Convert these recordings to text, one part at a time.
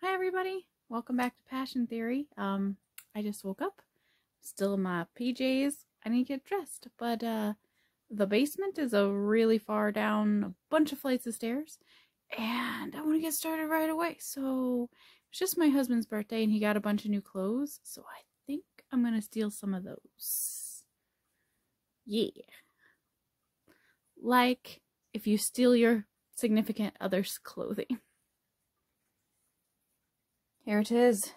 Hi everybody, welcome back to Passion Theory. Um, I just woke up, still in my PJs. I need to get dressed, but uh, the basement is a really far down, a bunch of flights of stairs, and I want to get started right away. So it's just my husband's birthday, and he got a bunch of new clothes, so I think I'm gonna steal some of those. Yeah, like if you steal your significant other's clothing. Here it is.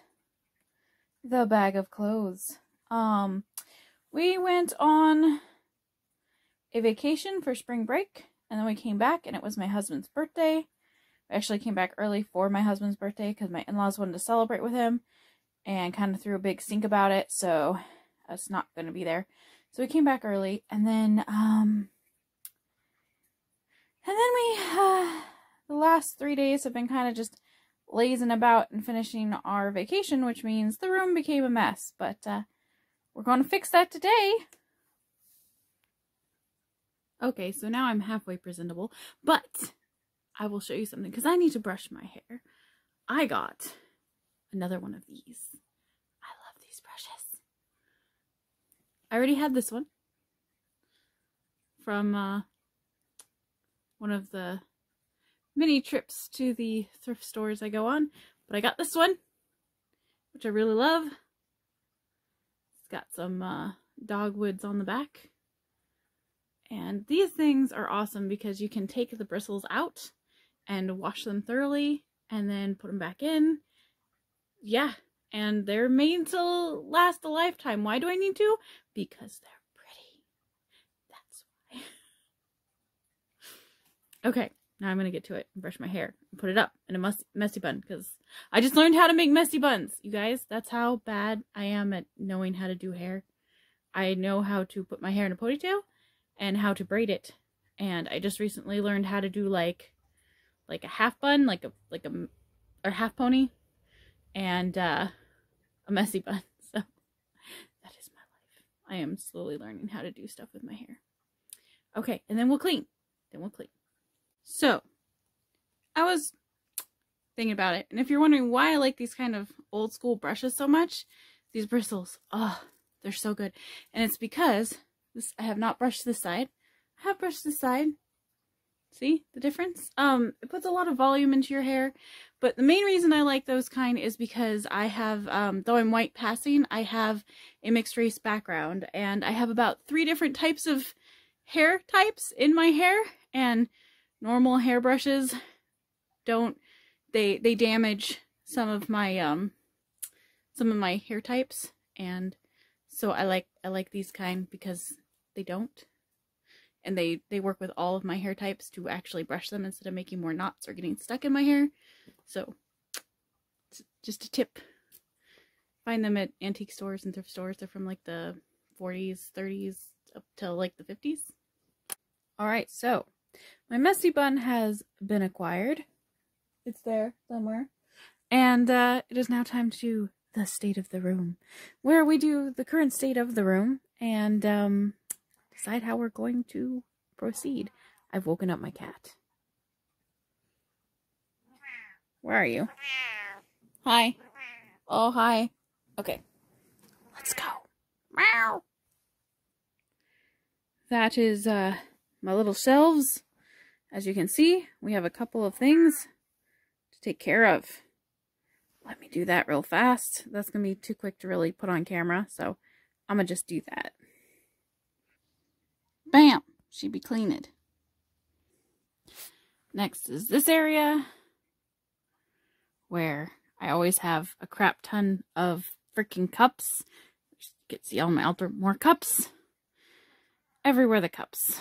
The bag of clothes. Um, we went on a vacation for spring break, and then we came back, and it was my husband's birthday. We actually came back early for my husband's birthday because my in-laws wanted to celebrate with him, and kind of threw a big stink about it, so was not going to be there. So we came back early, and then, um, and then we, uh, the last three days have been kind of just lazing about and finishing our vacation, which means the room became a mess. But uh, we're going to fix that today. Okay, so now I'm halfway presentable, but I will show you something because I need to brush my hair. I got another one of these. I love these brushes. I already had this one from uh, one of the many trips to the thrift stores I go on, but I got this one, which I really love. It's got some uh, dogwoods on the back. And these things are awesome because you can take the bristles out and wash them thoroughly and then put them back in. Yeah, and they're made to last a lifetime. Why do I need to? Because they're pretty. That's why. okay, now I'm going to get to it and brush my hair and put it up in a messy, messy bun because I just learned how to make messy buns. You guys, that's how bad I am at knowing how to do hair. I know how to put my hair in a ponytail and how to braid it. And I just recently learned how to do like like a half bun, like a like a or half pony and uh a messy bun. So that is my life. I am slowly learning how to do stuff with my hair. Okay, and then we'll clean. Then we'll clean. So, I was thinking about it. And if you're wondering why I like these kind of old school brushes so much, these bristles, oh, they're so good. And it's because this I have not brushed this side. I have brushed this side. See the difference? Um, it puts a lot of volume into your hair. But the main reason I like those kind is because I have, um, though I'm white passing, I have a mixed race background. And I have about three different types of hair types in my hair. And normal hairbrushes don't they they damage some of my um some of my hair types. And so I like I like these kind because they don't. And they they work with all of my hair types to actually brush them instead of making more knots or getting stuck in my hair. So just a tip. Find them at antique stores and thrift stores. They're from like the 40s 30s up till like the 50s all right so my messy bun has been acquired. It's there somewhere. And uh, it is now time to do the state of the room, where we do the current state of the room and um, decide how we're going to proceed. I've woken up my cat. Where are you? Hi. Oh, hi. Okay. Let's go. Meow. That is, uh, my little shelves. As you can see, we have a couple of things to take care of. Let me do that real fast. That's going to be too quick to really put on camera, so I'm going to just do that. Bam! She be cleaned. Next is this area where I always have a crap ton of freaking cups. You can see all my altar more cups. Everywhere the cups.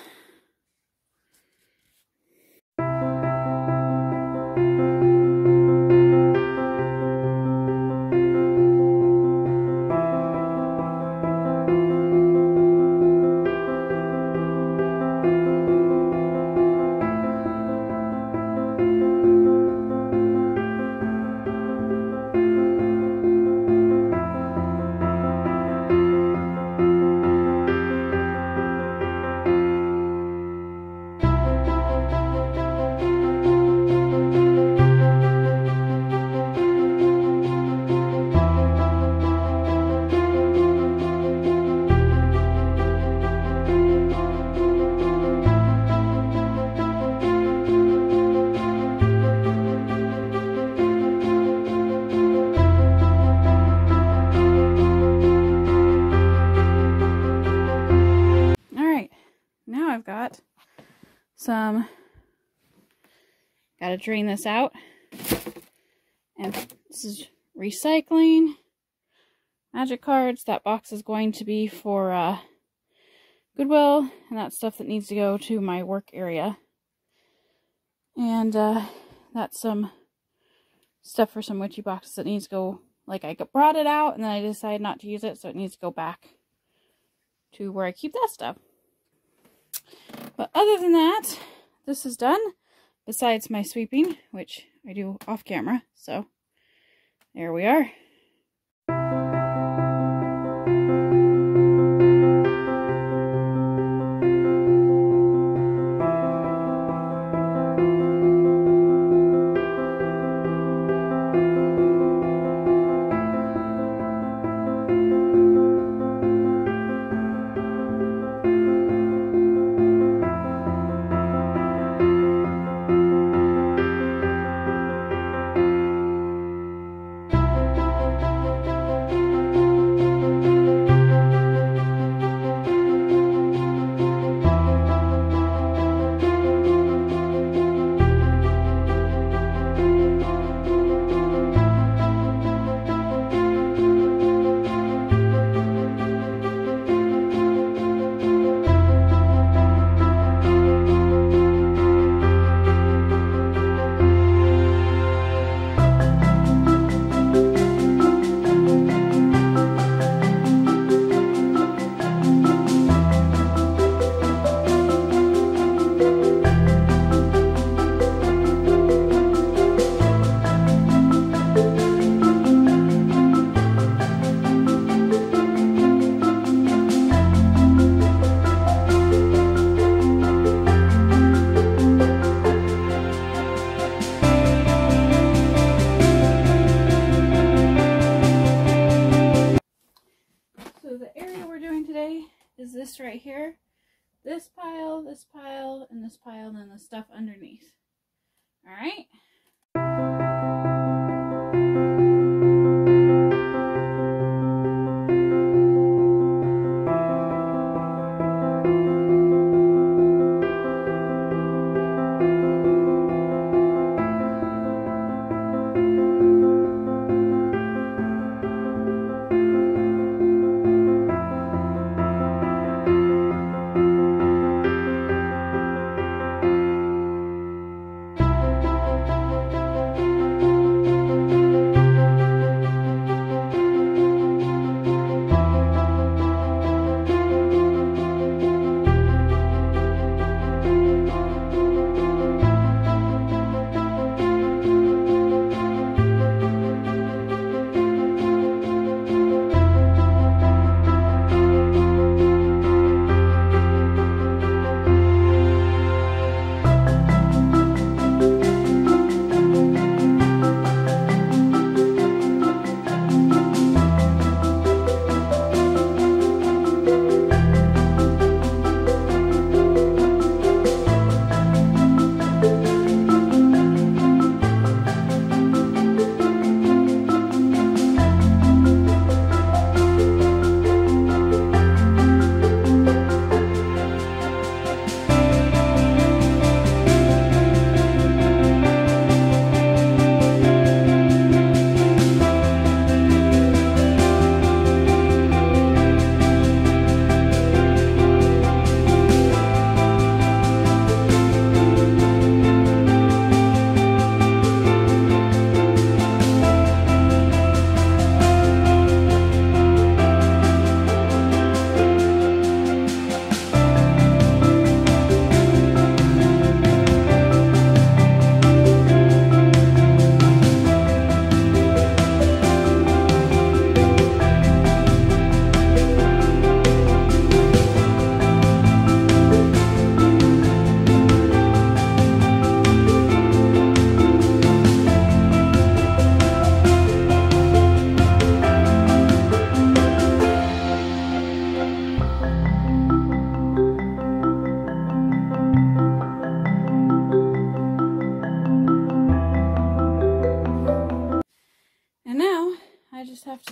Some, gotta drain this out. And this is recycling, magic cards. That box is going to be for uh, Goodwill, and that stuff that needs to go to my work area. And uh, that's some stuff for some witchy boxes that needs to go, like I brought it out and then I decided not to use it, so it needs to go back to where I keep that stuff. But other than that, this is done, besides my sweeping, which I do off camera, so there we are. This right here, this pile, this pile, and this pile, and the stuff underneath. All right.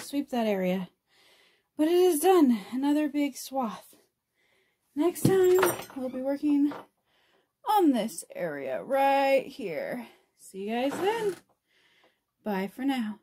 Sweep that area. But it is done. Another big swath. Next time, we'll be working on this area right here. See you guys then. Bye for now.